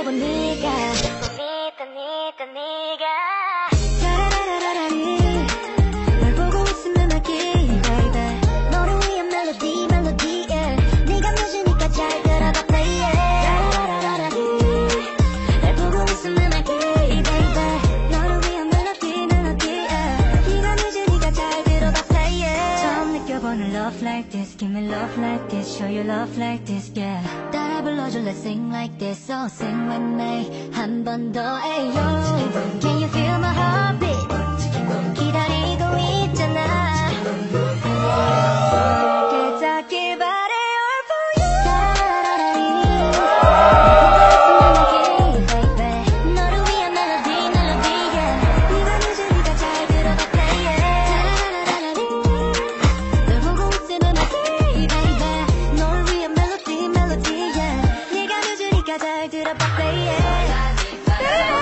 느껴본 네가 믿던 믿던 네가 love like this give me love like this show you love like this yeah 따라 불러줘 let's sing like this so sing with me 한 번 더 ayo Can you feel my heartbeat 느껴져 들어봐 say yeah.